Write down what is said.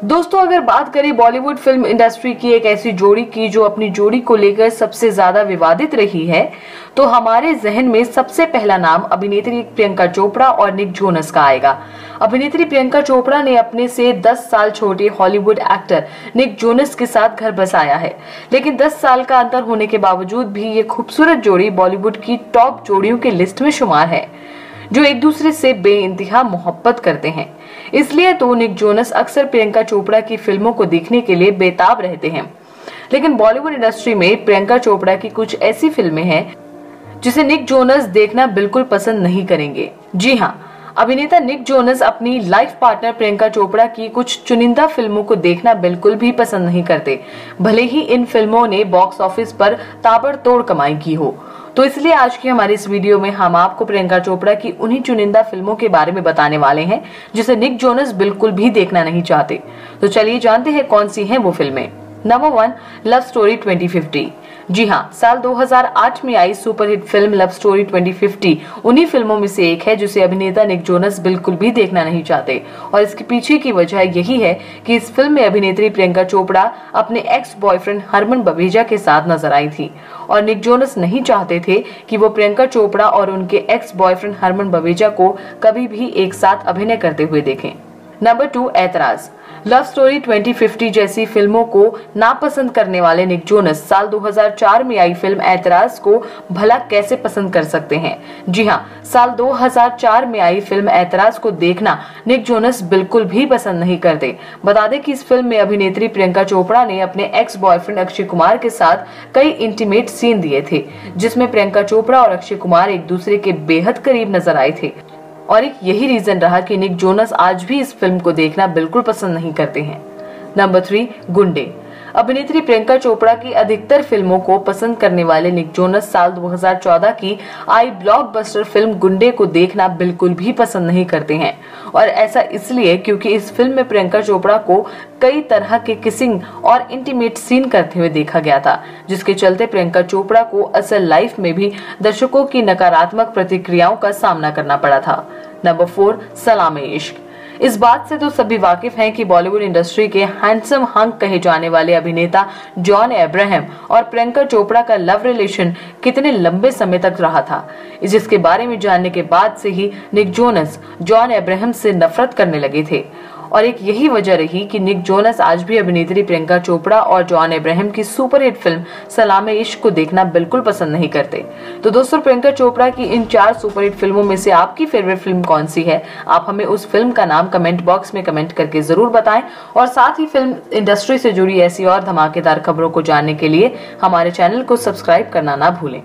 दोस्तों, अगर बात करें बॉलीवुड फ़िल्म इंडस्ट्री की एक ऐसी जोड़ी की जो अपनी जोड़ी को लेकर सबसे ज़्यादा विवादित रही है तो हमारे जहन में सबसे पहला नाम अभिनेत्री प्रियंका चोपड़ा और निक जोनस का आएगा। अभिनेत्री प्रियंका चोपड़ा ने अपने से 10 साल छोटे हॉलीवुड एक्टर निक जोनस के साथ घर बसाया है। लेकिन 10 साल का अंतर होने के बावजूद भी ये खूबसूरत जोड़ी बॉलीवुड की टॉप जोड़ियों की लिस्ट में शुमार है, जो एक दूसरे से बेइंतहा मोहब्बत करते हैं। इसलिए तो निक जोनस अक्सर प्रियंका चोपड़ा की फ़िल्मों को देखने के लिए बेताब रहते हैं। लेकिन बॉलीवुड इंडस्ट्री में प्रियंका चोपड़ा की कुछ ऐसी फ़िल्में हैं, जिसे निक जोनस देखना बिल्कुल पसंद नहीं करेंगे। जी हाँ अभिनेता निक जोनस अपनी लाइफ पार्टनर प्रियंका चोपड़ा की कुछ चुनिंदा फ़िल्मों को देखना बिल्कुल भी पसंद नहीं करते। भले ही इन फ़िल्मों ने बॉक्स ऑफ़िस पर ताबड़तोड़ कमाई की हो तो इसलिए आज की हमारी इस वीडियो में हम आपको प्रियंका चोपड़ा की उन्हीं चुनिंदा फ़िल्मों के बारे में बताने वाले हैं, जिसे निक जोनस बिल्कुल भी देखना नहीं चाहते। तो चलिए जानते हैं कौन सी है वो फ़िल्में। नंबर वन, लव स्टोरी 2050 जी हाँ साल 2008 में आई सुपरहिट फ़िल्म लव स्टोरी 2050 उन्हीं फ़िल्मों में से एक है जिसे अभिनेता निक जोनस बिल्कुल भी देखना नहीं चाहते। और इसके पीछे की वजह यही है कि इस फ़िल्म में अभिनेत्री प्रियंका चोपड़ा अपने एक्स बॉयफ्रेंड हरमन बबेजा के साथ नज़र आई थी। और निक जोनस नहीं चाहते थे कि वो प्रियंका चोपड़ा और उनके एक्स बॉयफ्रेंड हरमन बबेजा को कभी भी एक साथ अभिनय करते हुए देखें। Number two Aitraaz. Love story 2050 जैसी फ़िल्मों को नापसंद करने वाले निक जोनस साल 2004 में आई फ़िल्म ऐतराज को भला कैसे पसंद कर सकते हैं? जी हाँ साल 2004 में आई फ़िल्म ऐतराज को देखना निक जोनस बिल्कुल भी पसंद नहीं करते। बता दें कि इस फ़िल्म में अभिनेत्री प्रियंका चोपड़ा ने अपने एक्स बॉयफ्रेंड अक्षय कुमार के साथ कई इंटीमेट सीन दिए थे, जिसमें प्रियंका चोपड़ा और अक्षय कुमार एक दूसरे के बेहद करीब नज़र आए थे। और एक यही रीजन रहा कि निक जोनस आज भी इस फ़िल्म को देखना बिल्कुल पसंद नहीं करते हैं। नंबर थ्री गुंडे। अभिनेत्री प्रियंका चोपड़ा की अधिकतर फ़िल्मों को पसंद करने वाले निक जोनस साल 2014 की आई ब्लॉकबस्टर फ़िल्म गुंडे को देखना बिल्कुल भी पसंद नहीं करते हैं। और ऐसा इसलिए क्योंकि इस फ़िल्म में प्रियंका चोपड़ा को कई तरह के किसिंग और इंटीमेट सीन करते हुए देखा गया था, जिसके चलते प्रियंका चोपड़ा को असल लाइफ में भी दर्शकों की नकारात्मक प्रतिक्रियाओं का सामना करना पड़ा था। नंबर फोर सलामे इश्क। इस बात से तो सभी वाकिफ हैं कि बॉलीवुड इंडस्ट्री के हैंडसम हंक कहे जाने वाले अभिनेता जॉन एब्राहम और प्रियंका चोपड़ा का लव रिलेशन कितने लंबे समय तक रहा था। जिसके बारे में जानने के बाद से ही निक जोनस जॉन एब्राहम से नफरत करने लगे थे। और एक यही वजह रही कि निक जोनस आज भी अभिनेत्री प्रियंका चोपड़ा और जॉन इब्राहिम की सुपरहिट फ़िल्म सलाम इश्क को देखना बिल्कुल पसंद नहीं करते। तो दोस्तों, प्रियंका चोपड़ा की इन चार सुपरहिट फ़िल्मों में से आपकी फेवरेट फ़िल्म कौन सी है? आप हमें उस फ़िल्म का नाम कमेंट बॉक्स में कमेंट करके ज़रूर बताएँ और साथ ही फ़िल्म इंडस्ट्री से जुड़ी ऐसी और धमाकेदार खबरों को जानने के लिए हमारे चैनल को सब्सक्राइब करना ना भूलें।